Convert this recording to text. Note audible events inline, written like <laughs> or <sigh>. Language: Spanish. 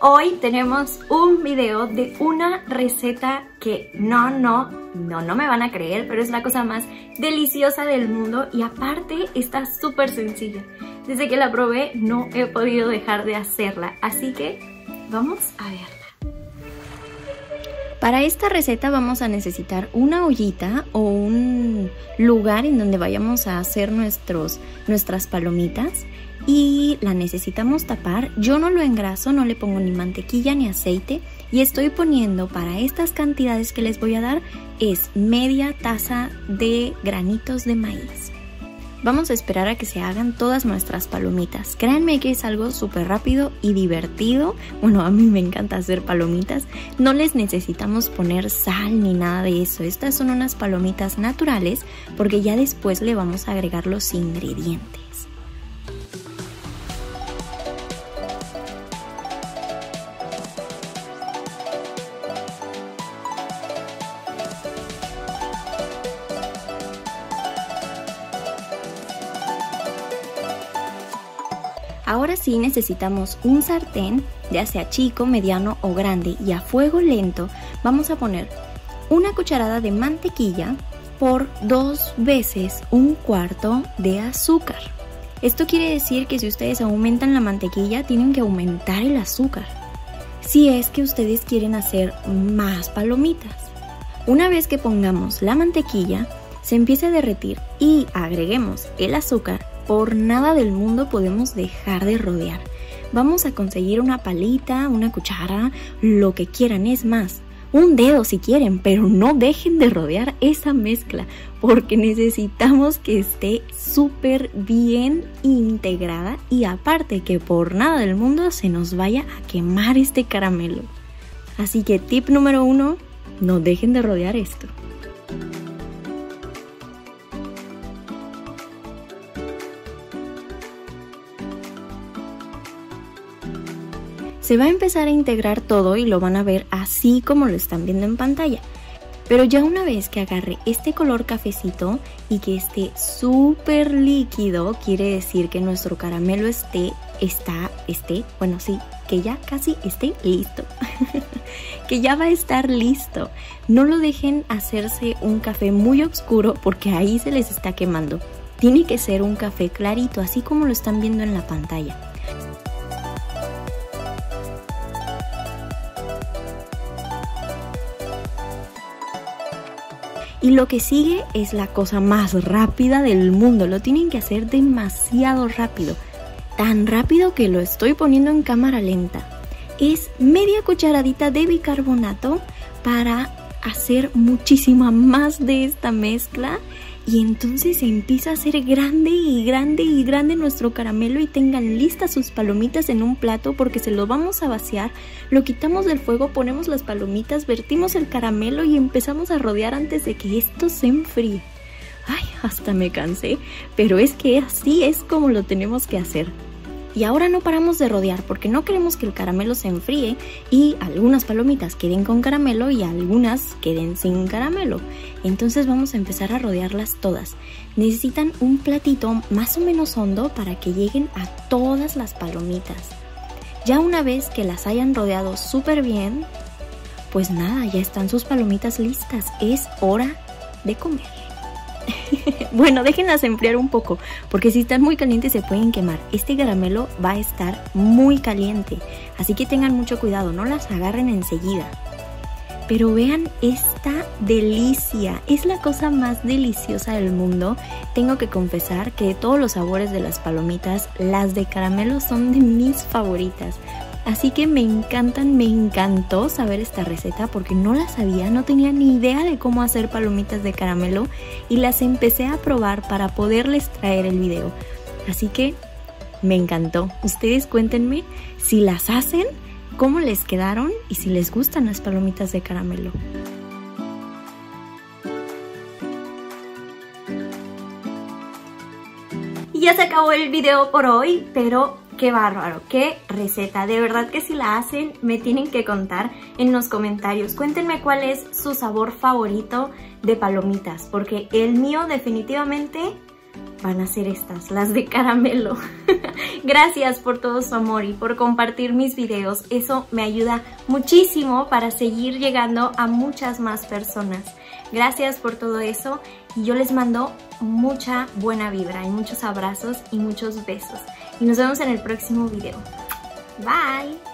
Hoy tenemos un video de una receta que no, no, no, no me van a creer, pero es la cosa más deliciosa del mundo y aparte está súper sencilla. Desde que la probé no he podido dejar de hacerla, así que vamos a verla. Para esta receta vamos a necesitar una ollita o un lugar en donde vayamos a hacer nuestros, nuestras palomitas y la necesitamos tapar. Yo no lo engraso, no le pongo ni mantequilla ni aceite y estoy poniendo para estas cantidades que les voy a dar es media taza de granitos de maíz. Vamos a esperar a que se hagan todas nuestras palomitas. Créanme que es algo súper rápido y divertido. Bueno, a mí me encanta hacer palomitas. No les necesitamos poner sal ni nada de eso. Estas son unas palomitas naturales porque ya después le vamos a agregar los ingredientes. Ahora sí necesitamos un sartén, ya sea chico, mediano o grande, y a fuego lento vamos a poner una cucharada de mantequilla por dos veces un cuarto de azúcar. Esto quiere decir que si ustedes aumentan la mantequilla, tienen que aumentar el azúcar. Si es que ustedes quieren hacer más palomitas. Una vez que pongamos la mantequilla, se empieza a derretir y agreguemos el azúcar, por nada del mundo podemos dejar de rodear. Vamos a conseguir una palita, una cuchara, lo que quieran, es más, un dedo si quieren, pero no dejen de rodear esa mezcla porque necesitamos que esté súper bien integrada y aparte que por nada del mundo se nos vaya a quemar este caramelo. Así que tip número uno, no dejen de rodear esto. Se va a empezar a integrar todo y lo van a ver así como lo están viendo en pantalla. Pero ya una vez que agarre este color cafecito y que esté súper líquido, quiere decir que nuestro caramelo esté, está, esté, bueno sí, que ya casi esté listo. <laughs> que ya va a estar listo. No lo dejen hacerse un café muy oscuro porque ahí se les está quemando. Tiene que ser un café clarito, así como lo están viendo en la pantalla. Y lo que sigue es la cosa más rápida del mundo. Lo tienen que hacer demasiado rápido. Tan rápido que lo estoy poniendo en cámara lenta. Es media cucharadita de bicarbonato para hacer muchísima más de esta mezcla y entonces empieza a ser grande y grande y grande nuestro caramelo y tengan listas sus palomitas en un plato porque se lo vamos a vaciar, lo quitamos del fuego, ponemos las palomitas, vertimos el caramelo y empezamos a rodear antes de que esto se enfríe. Ay, hasta me cansé, pero es que así es como lo tenemos que hacer. Y ahora no paramos de rodear porque no queremos que el caramelo se enfríe y algunas palomitas queden con caramelo y algunas queden sin caramelo. Entonces vamos a empezar a rodearlas todas. Necesitan un platito más o menos hondo para que lleguen a todas las palomitas. Ya una vez que las hayan rodeado súper bien, pues nada, ya están sus palomitas listas. Es hora de comer. <laughs> bueno, déjenlas enfriar un poco, porque si están muy calientes se pueden quemar. Este caramelo va a estar muy caliente, así que tengan mucho cuidado, no las agarren enseguida. Pero vean esta delicia, es la cosa más deliciosa del mundo. Tengo que confesar que de todos los sabores de las palomitas, las de caramelo son de mis favoritas. Así que me encantan, me encantó saber esta receta porque no la sabía, no tenía ni idea de cómo hacer palomitas de caramelo y las empecé a probar para poderles traer el video. Así que me encantó. Ustedes cuéntenme si las hacen, cómo les quedaron y si les gustan las palomitas de caramelo. Y ya se acabó el video por hoy, pero Qué bárbaro, qué receta. De verdad que si la hacen me tienen que contar en los comentarios. Cuéntenme cuál es su sabor favorito de palomitas, porque el mío definitivamente van a ser estas, las de caramelo. <laughs> Gracias por todo su amor y por compartir mis videos. Eso me ayuda muchísimo para seguir llegando a muchas más personas. Gracias por todo eso y yo les mando mucha buena vibra y muchos abrazos y muchos besos. Y nos vemos en el próximo video. Bye!